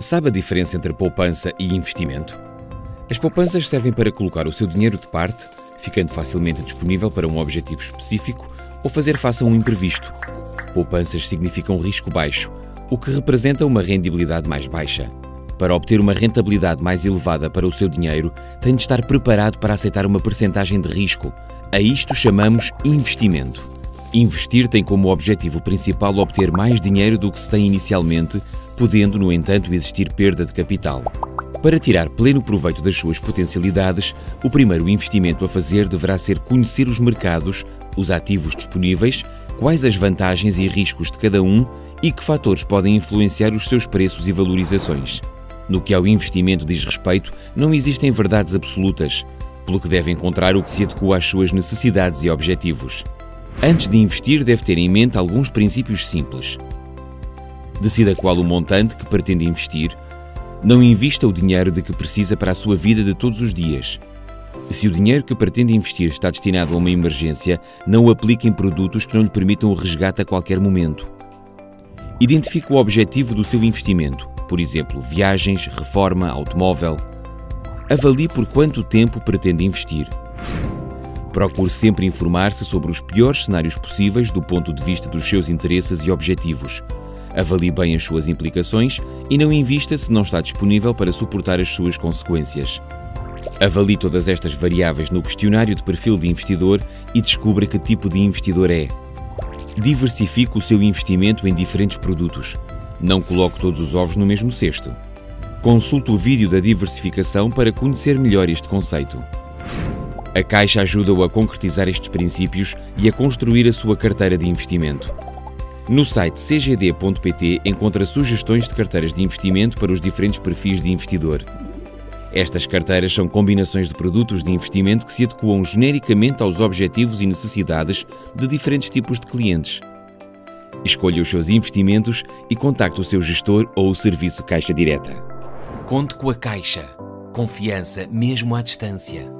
Sabe a diferença entre poupança e investimento? As poupanças servem para colocar o seu dinheiro de parte, ficando facilmente disponível para um objetivo específico ou fazer face a um imprevisto. Poupanças significam risco baixo, o que representa uma rendibilidade mais baixa. Para obter uma rentabilidade mais elevada para o seu dinheiro, tem de estar preparado para aceitar uma percentagem de risco. A isto chamamos investimento. Investir tem como objetivo principal obter mais dinheiro do que se tem inicialmente, podendo, no entanto, existir perda de capital. Para tirar pleno proveito das suas potencialidades, o primeiro investimento a fazer deverá ser conhecer os mercados, os ativos disponíveis, quais as vantagens e riscos de cada um e que fatores podem influenciar os seus preços e valorizações. No que ao investimento diz respeito, não existem verdades absolutas, pelo que deve encontrar o que se adequa às suas necessidades e objetivos. Antes de investir, deve ter em mente alguns princípios simples. Decida qual o montante que pretende investir. Não invista o dinheiro de que precisa para a sua vida de todos os dias. Se o dinheiro que pretende investir está destinado a uma emergência, não o aplique em produtos que não lhe permitam o resgate a qualquer momento. Identifique o objetivo do seu investimento, por exemplo, viagens, reforma, automóvel. Avalie por quanto tempo pretende investir. Procure sempre informar-se sobre os piores cenários possíveis do ponto de vista dos seus interesses e objetivos. Avalie bem as suas implicações e não invista se não está disponível para suportar as suas consequências. Avalie todas estas variáveis no questionário de perfil de investidor e descubra que tipo de investidor é. Diversifique o seu investimento em diferentes produtos. Não coloque todos os ovos no mesmo cesto. Consulte o vídeo da diversificação para conhecer melhor este conceito. A Caixa ajuda-o a concretizar estes princípios e a construir a sua carteira de investimento. No site cgd.pt encontra sugestões de carteiras de investimento para os diferentes perfis de investidor. Estas carteiras são combinações de produtos de investimento que se adequam genericamente aos objetivos e necessidades de diferentes tipos de clientes. Escolha os seus investimentos e contacte o seu gestor ou o serviço Caixa Direta. Conte com a Caixa. Confiança mesmo à distância.